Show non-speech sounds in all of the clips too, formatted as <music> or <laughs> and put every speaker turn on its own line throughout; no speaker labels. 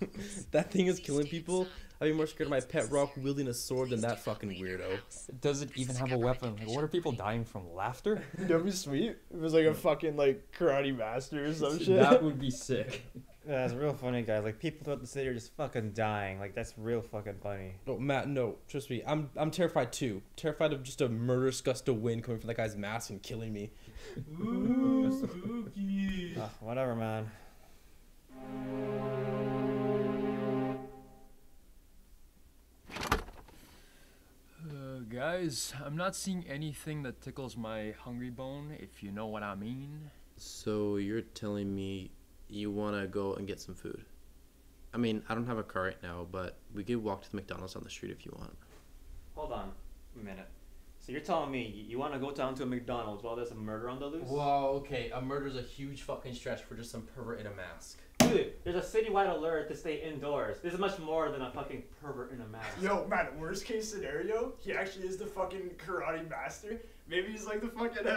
<laughs> that thing is killing people. I'd be more scared of my pet rock wielding a sword than that fucking weirdo.
Does it even have a weapon? Like, what are people dying from? Laughter? <laughs>
That'd be sweet. It was like a fucking like karate master or some <laughs> shit.
That would be sick.
Yeah, it's real funny, guys. Like people throughout the city are just fucking dying. Like that's real fucking funny.
No, Matt, no, trust me. I'm I'm terrified too. Terrified of just a murderous gust of wind coming from that guy's mask and killing me.
Ah, whatever, man.
Guys, I'm not seeing anything that tickles my hungry bone, if you know what I mean.
So you're telling me you want to go and get some food? I mean, I don't have a car right now, but we could walk to the McDonald's on the street if you want.
Hold on a minute. So you're telling me you want to go down to a McDonald's while there's a murder on the loose?
Wow, okay, a murder's a huge fucking stretch for just some pervert in a mask.
Dude, there's a citywide alert to stay indoors. This is much more than a fucking pervert in a mask.
Yo, man, worst case scenario, he actually is the fucking karate master. Maybe he's like the fucking uh,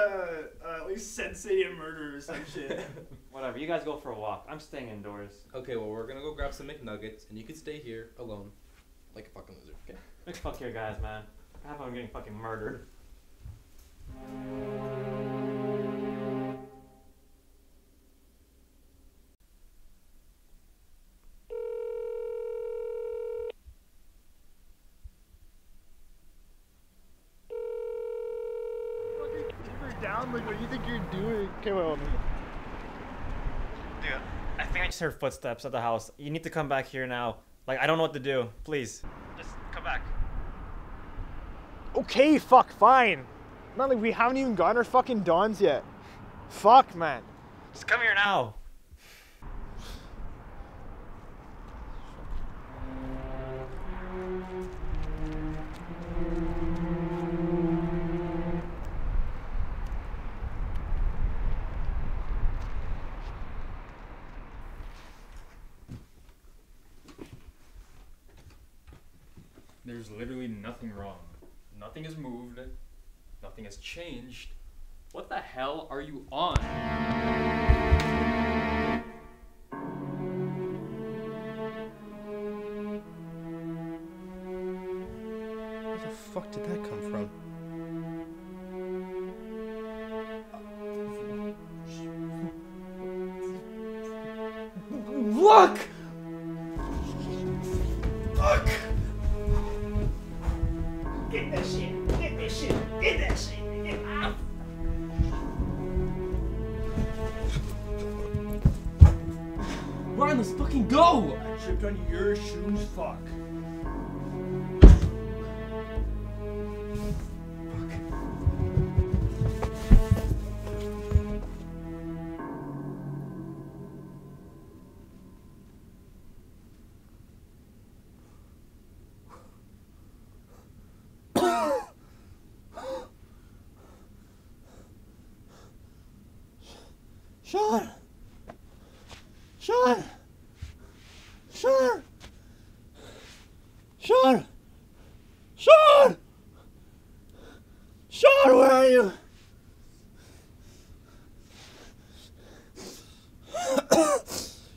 uh at least sensei in murder or some shit. <laughs>
Whatever, you guys go for a walk. I'm staying indoors.
Okay, well, we're gonna go grab some McNuggets, and you can stay here alone, like a fucking loser. Okay.
Big fuck your guys, man. Half of them getting fucking murdered.
Okay, wait, hold on.
Dude, I think I just heard footsteps at the house. You need to come back here now. Like, I don't know what to do. Please. Just come back.
Okay, fuck, fine. Man, like we haven't even gotten our fucking dons yet. Fuck, man.
Just come here now.
There's literally nothing wrong. Nothing has moved. Nothing has changed. What the hell are you on?
Where the fuck did that come from? <laughs> Look! Ryan, let's fucking go!
I tripped on your shoes. Fuck.
Sean! Sean! Sean! Sean! Sean! Sean, where are you?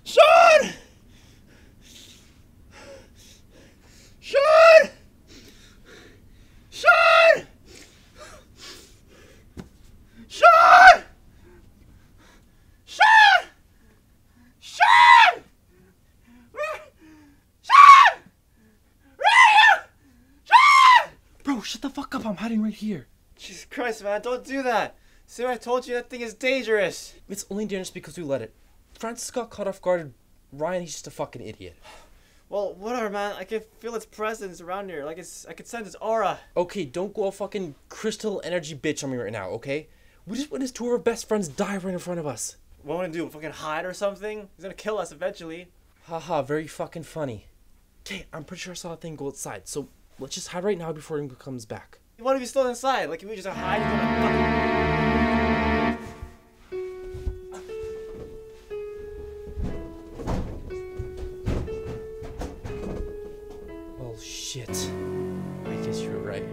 Sean! Sean! Sean! Sean! Sean! Sean! Where? Sean! Where are you? Sean! Bro, shut the fuck up. I'm hiding right here.
Jesus Christ, man, don't do that. See, I told you that thing is dangerous.
It's only dangerous because we let it. Francis got caught off guard. Ryan, he's just a fucking idiot.
Well, whatever, man. I can feel its presence around here. Like it's, I can sense its aura.
Okay, don't go all fucking crystal energy bitch on me right now, okay? We just witnessed two of our best friends die right in front of us.
What am I gonna do? Fucking hide or something? He's gonna kill us eventually.
Haha, very fucking funny. Okay, I'm pretty sure I saw that thing go outside, so let's just hide right now before he comes back.
What if he's still inside? Like if we just hide, he's gonna fucking.
Oh shit. I guess you're right.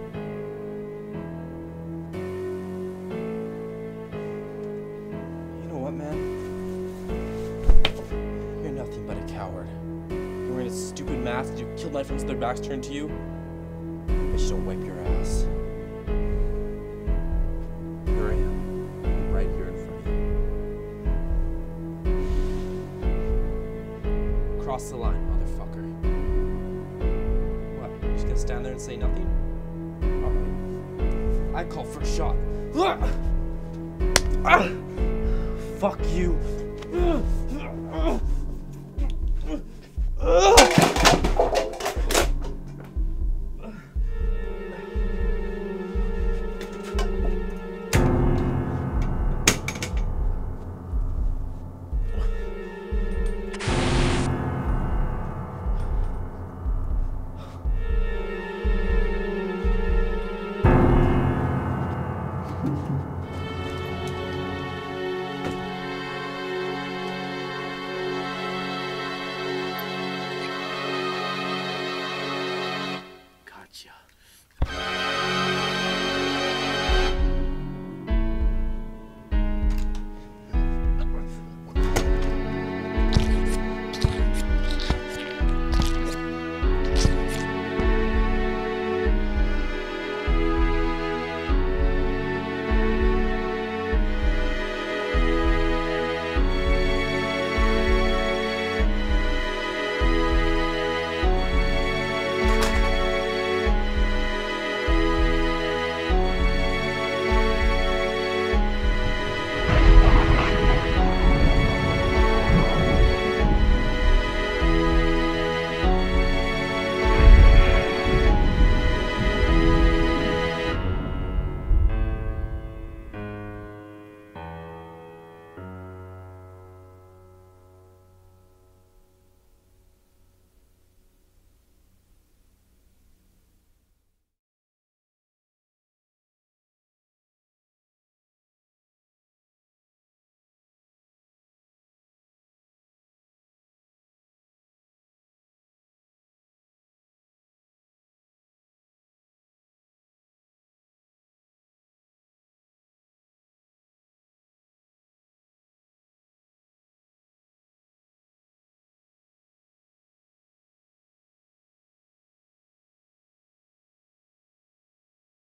You know what, man? You're nothing but a coward. You wear a stupid math, you killed my friends their backs turned to you. I should wipe your Cross the line, motherfucker. What? You just gonna stand there and say nothing? Alright. I call for a shot. Fuck you. 嗯。